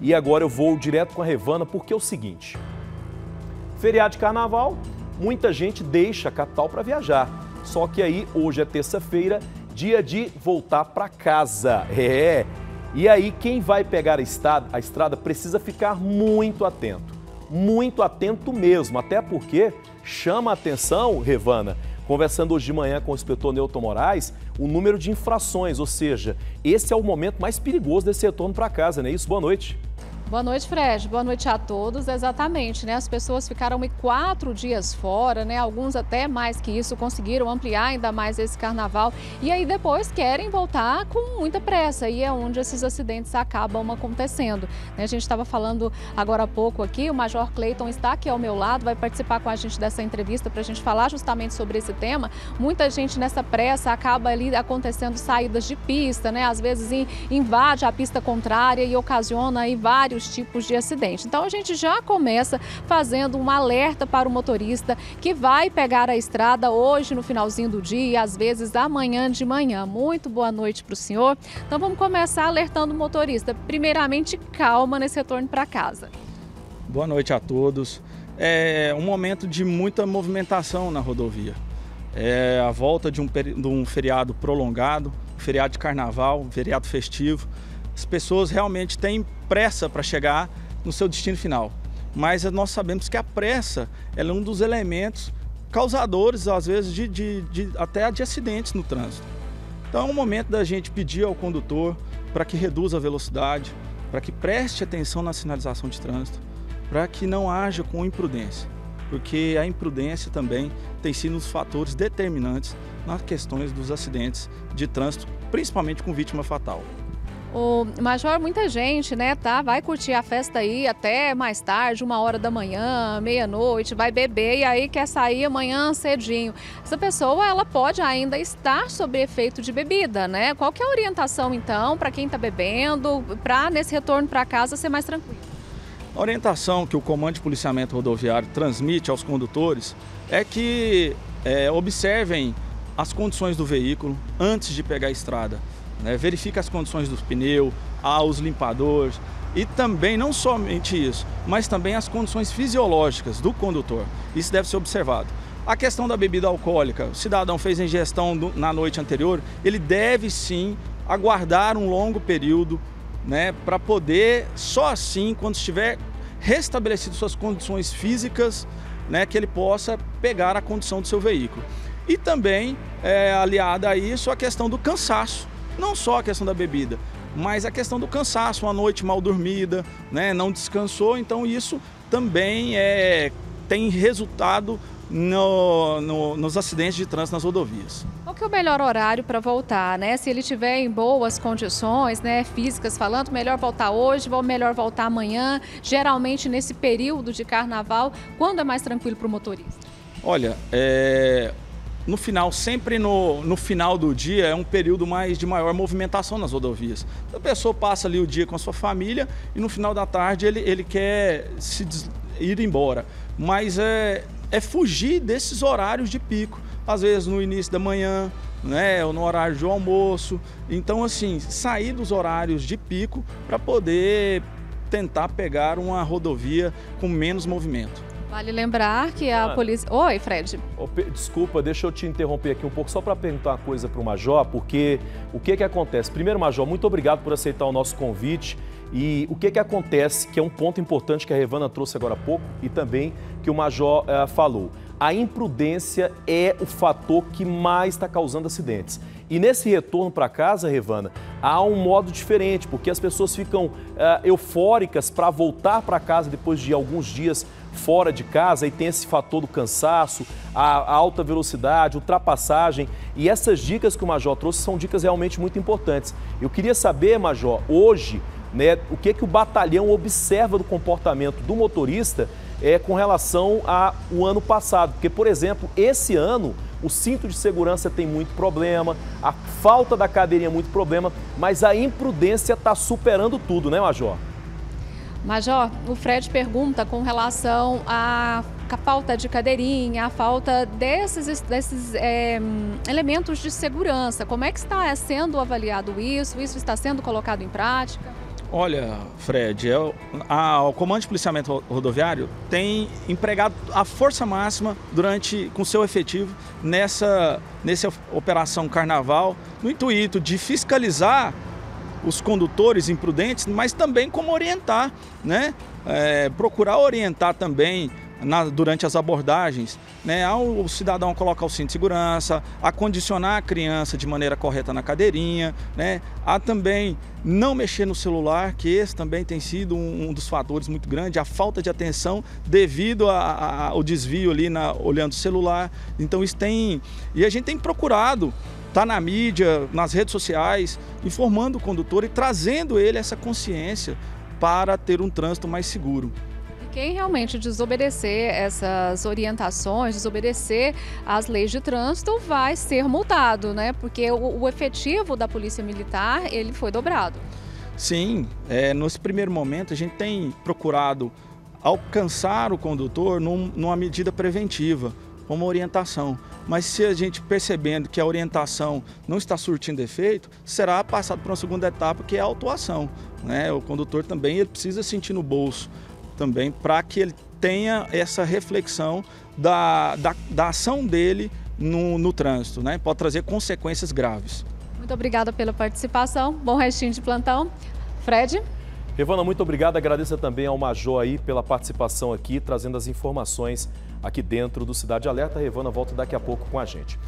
e agora eu vou direto com a Revana porque é o seguinte: feriado de carnaval, muita gente deixa a capital para viajar. Só que aí hoje é terça-feira, dia de voltar para casa. É. E aí quem vai pegar a estrada, a estrada precisa ficar muito atento. Muito atento mesmo, até porque chama a atenção, Revana, conversando hoje de manhã com o inspetor Newton Moraes, o número de infrações, ou seja, esse é o momento mais perigoso desse retorno para casa, não é isso? Boa noite. Boa noite, Fred. Boa noite a todos. Exatamente, né? As pessoas ficaram quatro dias fora, né? Alguns até mais que isso conseguiram ampliar ainda mais esse carnaval e aí depois querem voltar com muita pressa e é onde esses acidentes acabam acontecendo. Né? A gente estava falando agora há pouco aqui, o Major Cleiton está aqui ao meu lado, vai participar com a gente dessa entrevista para a gente falar justamente sobre esse tema. Muita gente nessa pressa acaba ali acontecendo saídas de pista, né? Às vezes invade a pista contrária e ocasiona aí vários vários tipos de acidente. Então a gente já começa fazendo um alerta para o motorista que vai pegar a estrada hoje no finalzinho do dia e às vezes amanhã de manhã. Muito boa noite para o senhor. Então vamos começar alertando o motorista. Primeiramente, calma nesse retorno para casa. Boa noite a todos. É um momento de muita movimentação na rodovia. É a volta de um, de um feriado prolongado, feriado de carnaval, feriado festivo as pessoas realmente têm pressa para chegar no seu destino final. Mas nós sabemos que a pressa é um dos elementos causadores, às vezes, de, de, de, até de acidentes no trânsito. Então é o momento da gente pedir ao condutor para que reduza a velocidade, para que preste atenção na sinalização de trânsito, para que não haja com imprudência, porque a imprudência também tem sido um dos fatores determinantes nas questões dos acidentes de trânsito, principalmente com vítima fatal. O Major, muita gente, né, tá? Vai curtir a festa aí até mais tarde, uma hora da manhã, meia-noite, vai beber e aí quer sair amanhã cedinho. Essa pessoa, ela pode ainda estar sob efeito de bebida, né? Qual que é a orientação, então, para quem está bebendo, para nesse retorno para casa ser mais tranquilo? A orientação que o Comando de Policiamento Rodoviário transmite aos condutores é que é, observem as condições do veículo antes de pegar a estrada né? verifica as condições dos pneus, aos limpadores e também, não somente isso, mas também as condições fisiológicas do condutor. Isso deve ser observado. A questão da bebida alcoólica, o cidadão fez a ingestão do, na noite anterior, ele deve sim aguardar um longo período né, para poder, só assim, quando estiver restabelecido suas condições físicas, né, que ele possa pegar a condição do seu veículo. E também, é, aliada a isso, a questão do cansaço não só a questão da bebida, mas a questão do cansaço, uma noite mal dormida, né, não descansou, então isso também é, tem resultado no, no, nos acidentes de trânsito nas rodovias. Qual que é o melhor horário para voltar, né? Se ele estiver em boas condições, né, físicas falando, melhor voltar hoje, ou melhor voltar amanhã. Geralmente nesse período de carnaval, quando é mais tranquilo para o motorista? Olha, é, no final, sempre no, no final do dia, é um período mais de maior movimentação nas rodovias. A pessoa passa ali o dia com a sua família e no final da tarde ele, ele quer se ir embora. Mas é, é fugir desses horários de pico. Às vezes no início da manhã, né, ou no horário do almoço. Então, assim, sair dos horários de pico para poder tentar pegar uma rodovia com menos movimento. Vale lembrar que a ah. polícia. Oi, Fred. Desculpa, deixa eu te interromper aqui um pouco só para perguntar uma coisa para o Major, porque o que que acontece? Primeiro, Major, muito obrigado por aceitar o nosso convite. E o que que acontece, que é um ponto importante que a Revana trouxe agora há pouco e também que o Major uh, falou. A imprudência é o fator que mais está causando acidentes. E nesse retorno para casa, Revana, há um modo diferente, porque as pessoas ficam uh, eufóricas para voltar para casa depois de alguns dias fora de casa e tem esse fator do cansaço, a, alta velocidade, ultrapassagem. E essas dicas que o Major trouxe são dicas realmente muito importantes. Eu queria saber, Major, hoje, né, o que, que o batalhão observa do comportamento do motorista é, com relação ao ano passado. Porque, por exemplo, esse ano o cinto de segurança tem muito problema, a falta da cadeirinha é muito problema, mas a imprudência está superando tudo, né, Major? Major, o Fred pergunta com relação à falta de cadeirinha, a falta desses, desses é, elementos de segurança. Como é que está sendo avaliado isso? Isso está sendo colocado em prática? Olha, Fred, eu, a, o Comando de Policiamento Rodoviário tem empregado a força máxima durante com seu efetivo nessa, nessa operação Carnaval, no intuito de fiscalizar os condutores imprudentes, mas também como orientar, né? É, procurar orientar também na, durante as abordagens, né, ao cidadão colocar o cinto de segurança, a condicionar a criança de maneira correta na cadeirinha, né, a também não mexer no celular, que esse também tem sido um, um dos fatores muito grande, a falta de atenção devido ao desvio ali na, olhando o celular. Então isso tem. E a gente tem procurado estar tá na mídia, nas redes sociais, informando o condutor e trazendo ele essa consciência para ter um trânsito mais seguro. Quem realmente desobedecer essas orientações, desobedecer as leis de trânsito, vai ser multado, né? Porque o, o efetivo da Polícia Militar, ele foi dobrado. Sim, é, nesse primeiro momento a gente tem procurado alcançar o condutor num, numa medida preventiva, uma orientação. Mas se a gente percebendo que a orientação não está surtindo efeito, será passado para uma segunda etapa, que é a autuação. Né? O condutor também ele precisa sentir no bolso também para que ele tenha essa reflexão da, da, da ação dele no, no trânsito, né? Pode trazer consequências graves. Muito obrigada pela participação. Bom restinho de plantão. Fred? Revana, muito obrigado. Agradeço também ao Major aí pela participação aqui, trazendo as informações aqui dentro do Cidade Alerta. Revana volta daqui a pouco com a gente.